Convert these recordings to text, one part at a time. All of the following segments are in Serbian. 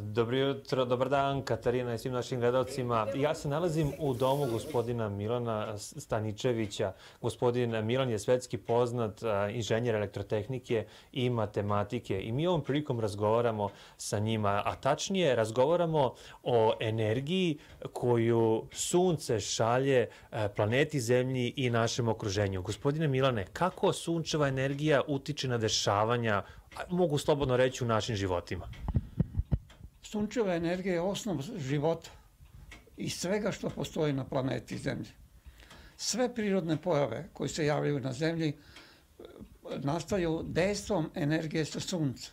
Dobro jutro, dobar dan Katarina i svim našim gledalcima. Ja se nalazim u domu gospodina Milana Staničevića. Gospodin Milan je svetski poznat inženjer elektrotehnike i matematike i mi ovom prilikom razgovaramo sa njima, a tačnije razgovaramo o energiji koju sunce šalje planeti Zemlji i našem okruženju. Gospodine Milane, kako sunčeva energija utiče na dešavanja, mogu slobodno reći, u našim životima? Sunčeva energija je osnov života i svega što postoji na planeti Zemlji. Sve prirodne pojave koje se javljaju na Zemlji e, nastaju dejstvom energije sa sunca.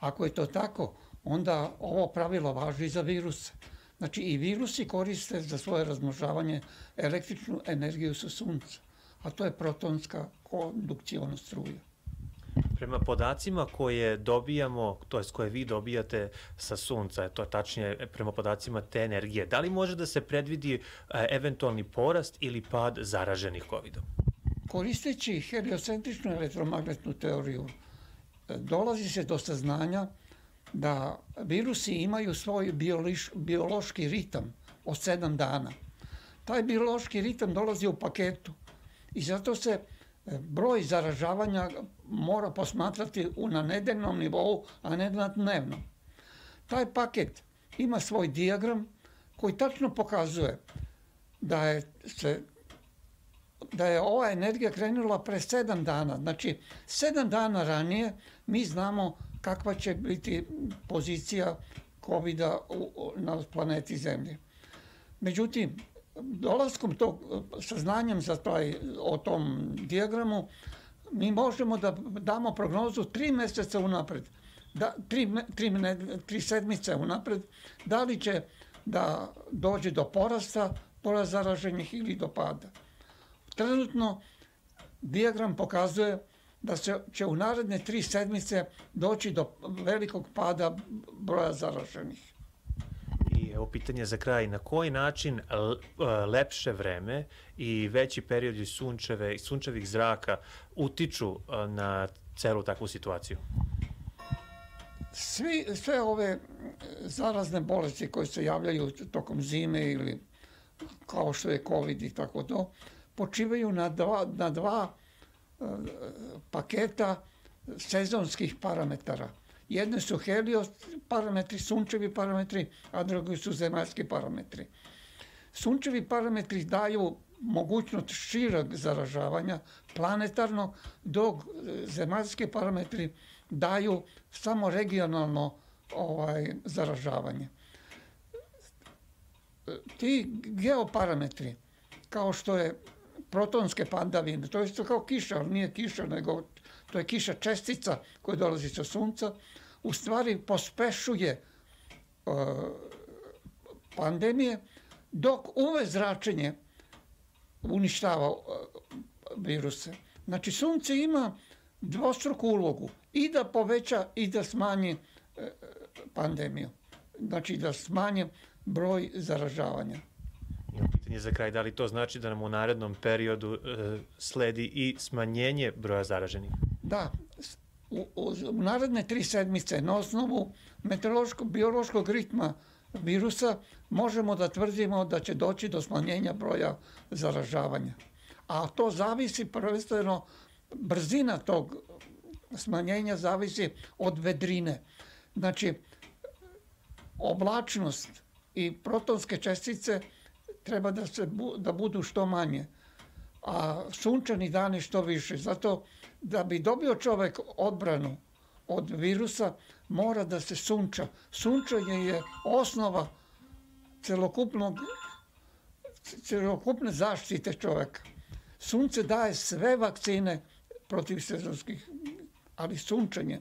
Ako je to tako, onda ovo pravilo važi i za viruse. Znači i virusi koriste za svoje razmnožavanje električnu energiju sa sunca, a to je protonska kondukcijona struja. Prema podacima koje dobijamo, to je koje vi dobijate sa sunca, to je tačnije prema podacima te energije, da li može da se predvidi e, eventualni porast ili pad zaraženih COVID-om? Koristeći heliocentričnu elektromagnetnu teoriju, e, dolazi se do saznanja da virusi imaju svoj biološ, biološki ritam od sedam dana. Taj biološki ritam dolazi u paketu i zato se broj zaražavanja mora posmatrati na nedeljnom nivou, a ne na dnevnom. Taj paket ima svoj diagram koji tačno pokazuje da je se da je ova energija krenula pre sedam dana. Znači, sedam dana ranije mi znamo kakva će biti pozicija COVID-a na planeti Zemlje. Međutim, dolaskom tog saznanjem za taj, o tom dijagramu, mi možemo da damo prognozu tri meseca unapred, da, tri, tri, tri sedmice unapred, da li će da dođe do porasta, porast zaraženih ili do pada. Trenutno dijagram pokazuje da se, će u naredne tri sedmice doći do velikog pada broja zaraženih. Evo pitanje za kraj, na koji način lepše vreme i veći periodi sunčeve i sunčevih zraka utiču na celu takvu situaciju? Svi, sve ove zarazne bolesti koje se javljaju tokom zime ili kao što je COVID i tako to, počivaju na dva, na dva paketa sezonskih parametara – Jedne su helios parametri, sunčevi parametri, a drugi su zemaljski parametri. Sunčevi parametri daju mogućnost širog zaražavanja planetarno, dok zemaljski parametri daju samo regionalno ovaj, zaražavanje. Ti geoparametri, kao što je protonske pandavine, to je isto kao kiša, ali nije kiša, nego to je kiša čestica koja dolazi sa sunca, u stvari pospešuje uh, pandemije, dok uve zračenje uništava uh, viruse. Znači, sunce ima dvostruku ulogu i da poveća i da smanji uh, pandemiju. Znači, da smanji broj zaražavanja. Imam pitanje za kraj, da li to znači da nam u narednom periodu e, sledi i smanjenje broja zaraženih? Da, u, u, u naredne tri sedmice na osnovu meteorološkog, biološkog ritma virusa možemo da tvrdimo da će doći do smanjenja broja zaražavanja. A to zavisi prvenstveno, brzina tog smanjenja zavisi od vedrine. Znači, oblačnost i protonske čestice treba da, se, da budu što manje a sunčani dani što više. Zato da bi dobio čovek odbranu od virusa, mora da se sunča. Sunčanje je osnova celokupnog celokupne zaštite čoveka. Sunce daje sve vakcine protiv sezonskih, ali sunčanje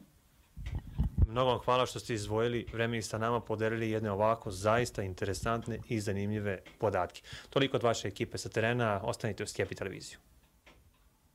Mnogo vam hvala što ste izvojili vreme i sa nama podelili jedne ovako zaista interesantne i zanimljive podatke. Toliko od vaše ekipe sa terena, ostanite u Skjepi televiziju.